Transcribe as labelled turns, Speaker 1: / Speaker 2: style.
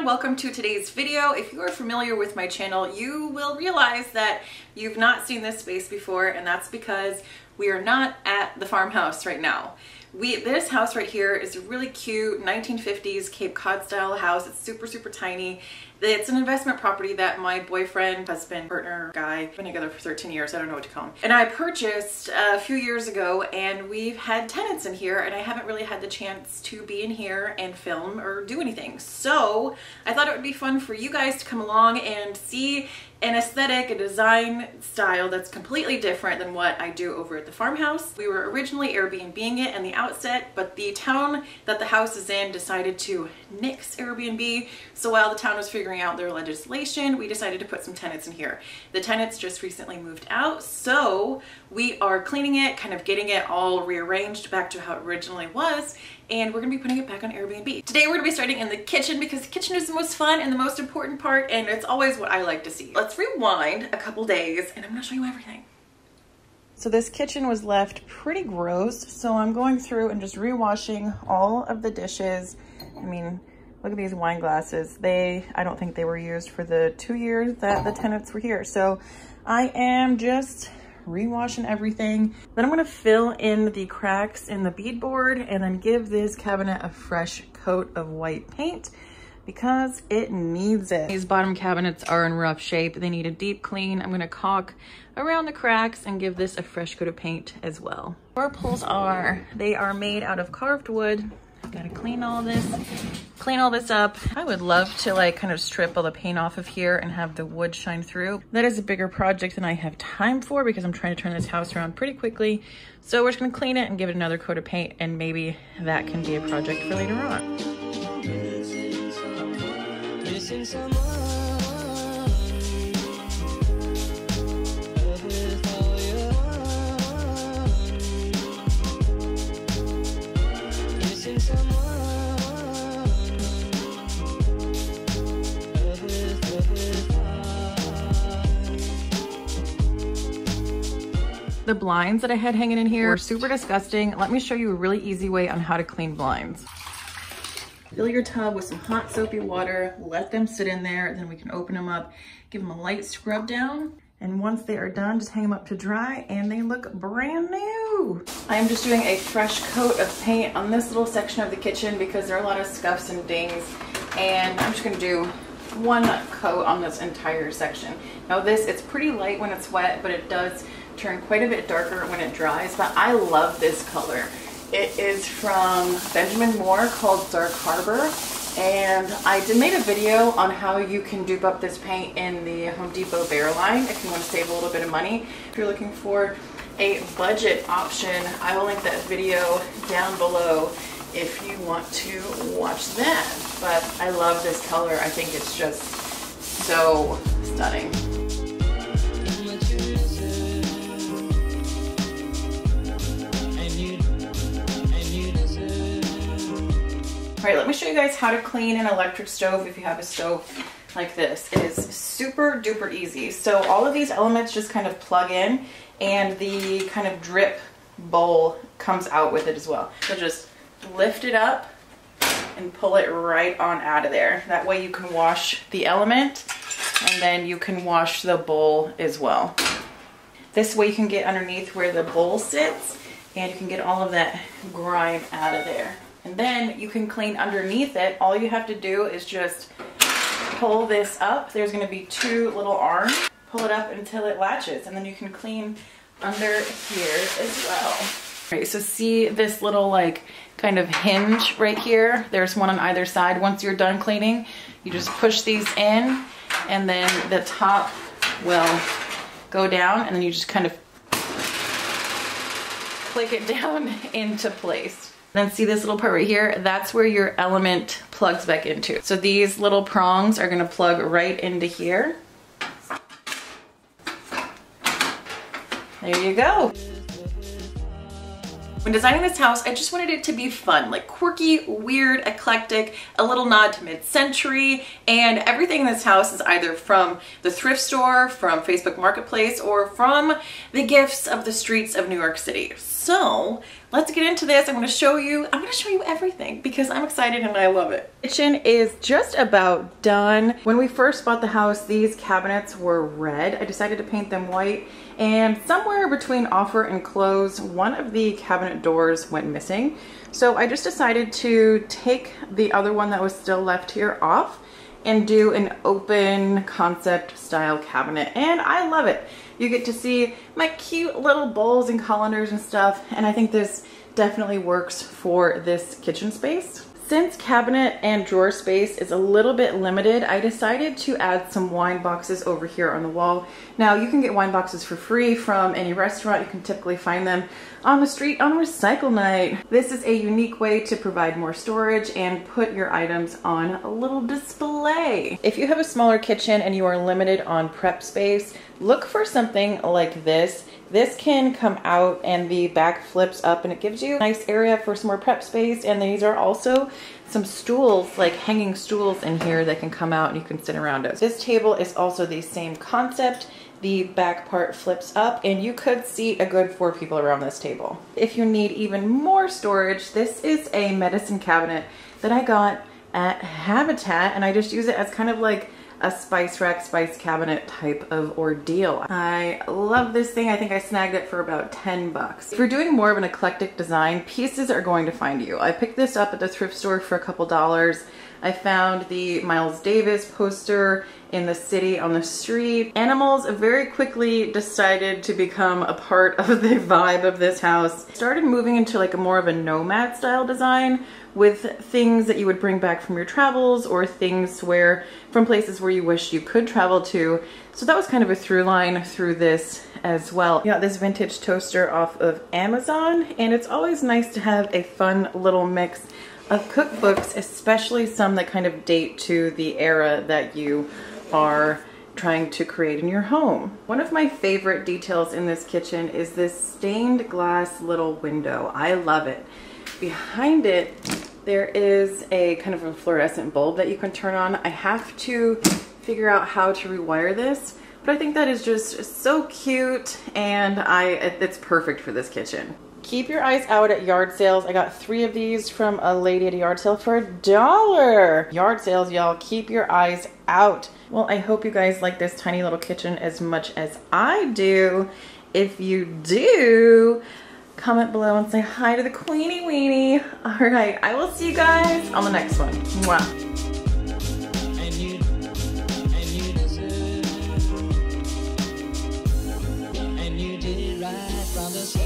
Speaker 1: everyone, welcome to today's video. If you are familiar with my channel, you will realize that you've not seen this space before and that's because we are not at the farmhouse right now. We This house right here is a really cute 1950s Cape Cod style house. It's super, super tiny. It's an investment property that my boyfriend, husband, partner, guy, been together for 13 years, I don't know what to call him. And I purchased a few years ago and we've had tenants in here and I haven't really had the chance to be in here and film or do anything. So I thought it would be fun for you guys to come along and see an aesthetic, a design style that's completely different than what I do over at the farmhouse. We were originally Airbnbing it in the outset, but the town that the house is in decided to nix Airbnb. So while the town was figuring out their legislation, we decided to put some tenants in here. The tenants just recently moved out, so we are cleaning it, kind of getting it all rearranged back to how it originally was, and we're gonna be putting it back on Airbnb. Today we're gonna be starting in the kitchen because the kitchen is the most fun and the most important part, and it's always what I like to see. Let's rewind a couple days, and I'm gonna show you everything. So this kitchen was left pretty gross, so I'm going through and just rewashing all of the dishes. I mean, Look at these wine glasses. They, I don't think they were used for the two years that the tenants were here. So I am just rewashing everything. Then I'm gonna fill in the cracks in the beadboard and then give this cabinet a fresh coat of white paint because it needs it. These bottom cabinets are in rough shape. They need a deep clean. I'm gonna caulk around the cracks and give this a fresh coat of paint as well. Door pulls are, they are made out of carved wood Gotta clean all this, clean all this up. I would love to like kind of strip all the paint off of here and have the wood shine through. That is a bigger project than I have time for because I'm trying to turn this house around pretty quickly. So we're just gonna clean it and give it another coat of paint and maybe that can be a project for later on. The blinds that I had hanging in here were super disgusting. Let me show you a really easy way on how to clean blinds. Fill your tub with some hot soapy water, let them sit in there, then we can open them up, give them a light scrub down, and once they are done, just hang them up to dry and they look brand new. I am just doing a fresh coat of paint on this little section of the kitchen because there are a lot of scuffs and dings. And I'm just gonna do one coat on this entire section. Now this, it's pretty light when it's wet, but it does turn quite a bit darker when it dries, but I love this color. It is from Benjamin Moore called Dark Harbor and I did made a video on how you can dupe up this paint in the Home Depot Behr line if you want to save a little bit of money. If you're looking for a budget option, I will link that video down below if you want to watch that. But I love this color. I think it's just so stunning. All right, let me show you guys how to clean an electric stove if you have a stove like this. It is super duper easy. So all of these elements just kind of plug in and the kind of drip bowl comes out with it as well. So just lift it up and pull it right on out of there. That way you can wash the element and then you can wash the bowl as well. This way you can get underneath where the bowl sits and you can get all of that grime out of there. And then you can clean underneath it. All you have to do is just pull this up. There's gonna be two little arms. Pull it up until it latches and then you can clean under here as well. All right, so see this little like kind of hinge right here? There's one on either side. Once you're done cleaning, you just push these in and then the top will go down and then you just kind of click it down into place. Then see this little part right here? That's where your element plugs back into. So these little prongs are gonna plug right into here. There you go. When designing this house, I just wanted it to be fun, like quirky, weird, eclectic, a little nod to mid-century, and everything in this house is either from the thrift store, from Facebook Marketplace, or from the gifts of the streets of New York City. So let's get into this. I'm gonna show you, I'm gonna show you everything because I'm excited and I love it. Kitchen is just about done. When we first bought the house, these cabinets were red. I decided to paint them white and somewhere between offer and close, one of the cabinet doors went missing. So I just decided to take the other one that was still left here off and do an open concept style cabinet and I love it. You get to see my cute little bowls and colanders and stuff and I think this definitely works for this kitchen space. Since cabinet and drawer space is a little bit limited, I decided to add some wine boxes over here on the wall. Now you can get wine boxes for free from any restaurant. You can typically find them on the street on recycle night. This is a unique way to provide more storage and put your items on a little display. If you have a smaller kitchen and you are limited on prep space, look for something like this. This can come out and the back flips up and it gives you a nice area for some more prep space. And these are also some stools, like hanging stools in here that can come out and you can sit around it. This table is also the same concept. The back part flips up and you could seat a good four people around this table. If you need even more storage, this is a medicine cabinet that I got at Habitat and I just use it as kind of like a spice rack, spice cabinet type of ordeal. I love this thing. I think I snagged it for about 10 bucks. If you're doing more of an eclectic design, pieces are going to find you. I picked this up at the thrift store for a couple dollars. I found the Miles Davis poster in the city on the street. Animals very quickly decided to become a part of the vibe of this house. Started moving into like a more of a nomad style design with things that you would bring back from your travels or things where from places where you wish you could travel to. So that was kind of a through line through this as well. got this vintage toaster off of Amazon and it's always nice to have a fun little mix of cookbooks, especially some that kind of date to the era that you are trying to create in your home. One of my favorite details in this kitchen is this stained glass little window. I love it. Behind it, there is a kind of a fluorescent bulb that you can turn on. I have to figure out how to rewire this, but I think that is just so cute and I it's perfect for this kitchen keep your eyes out at yard sales. I got three of these from a lady at a yard sale for a dollar. Yard sales, y'all, keep your eyes out. Well, I hope you guys like this tiny little kitchen as much as I do. If you do, comment below and say hi to the Queenie Weenie. All right, I will see you guys on the next one. Mwah. from the